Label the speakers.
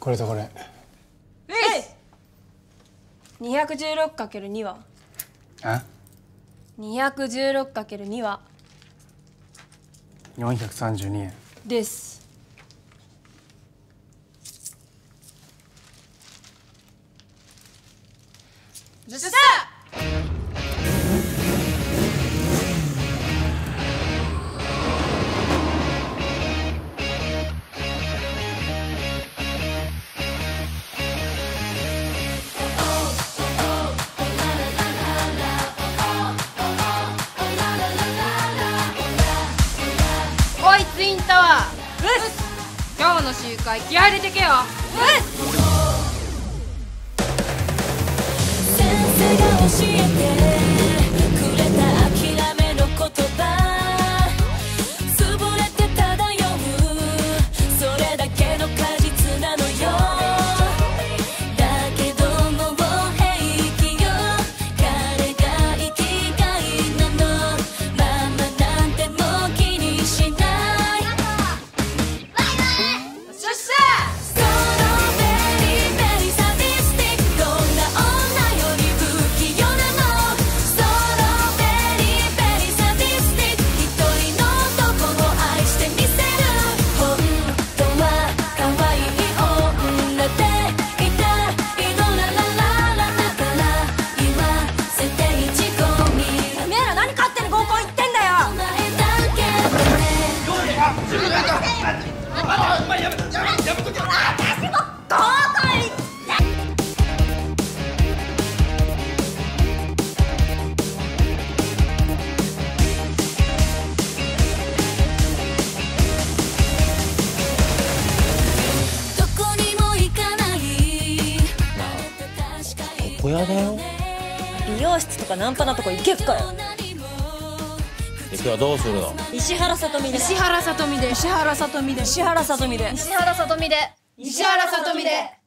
Speaker 1: これとこれ。
Speaker 2: えい！216×2 は？
Speaker 1: あ
Speaker 2: ？216×2 は
Speaker 1: ？432円。
Speaker 2: です。じゃあ今日の集会気合入れてけよ。
Speaker 3: うん。先生が
Speaker 2: 教えて
Speaker 3: どこにも行かない
Speaker 4: 小屋だよ。
Speaker 5: 美容室とかナンパなとこ行けっかよ。
Speaker 4: 行くはどうするの？
Speaker 5: 石原さとみで
Speaker 2: 石原さとみで。石原さとみで
Speaker 5: 石原さとみで。
Speaker 2: 石原さとみで。石原さとみで